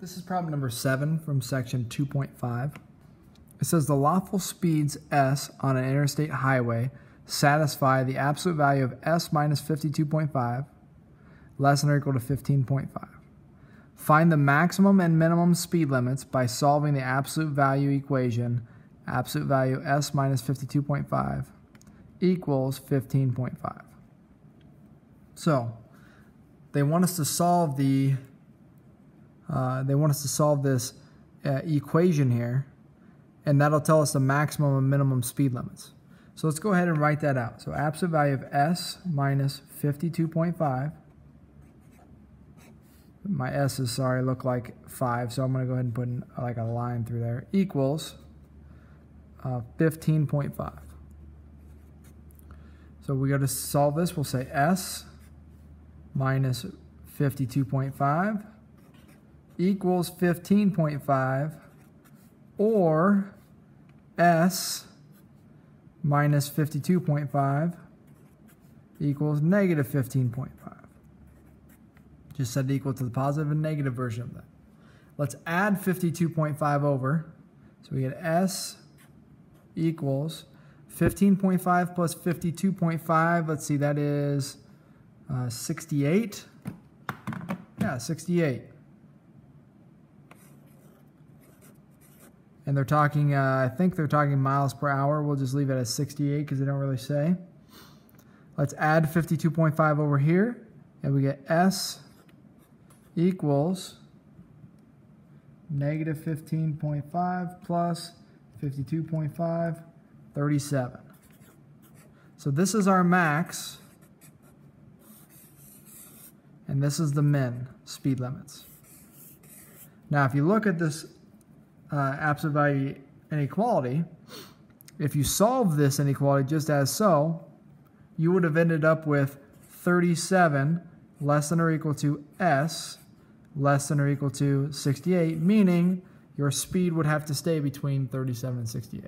This is problem number seven from section 2.5. It says the lawful speeds S on an interstate highway satisfy the absolute value of S minus 52.5 less than or equal to 15.5. Find the maximum and minimum speed limits by solving the absolute value equation. Absolute value S minus 52.5 equals 15.5. So, they want us to solve the uh, they want us to solve this uh, equation here, and that'll tell us the maximum and minimum speed limits. So let's go ahead and write that out. So absolute value of S minus 52.5. My S's, sorry, look like 5, so I'm going to go ahead and put in, like a line through there, equals uh, 15.5. So we go to solve this, we'll say S minus 52.5 equals 15.5 or S minus 52.5 equals negative 15.5. Just set it equal to the positive and negative version of that. Let's add 52.5 over. So we get S equals 15.5 plus 52.5. Let's see, that is uh, 68. Yeah, 68. And they're talking, uh, I think they're talking miles per hour. We'll just leave it at 68 because they don't really say. Let's add 52.5 over here, and we get S equals negative 15.5 plus 52.5, 37. So this is our max, and this is the min speed limits. Now, if you look at this uh, absolute value inequality, if you solve this inequality just as so, you would have ended up with 37 less than or equal to s less than or equal to 68, meaning your speed would have to stay between 37 and 68.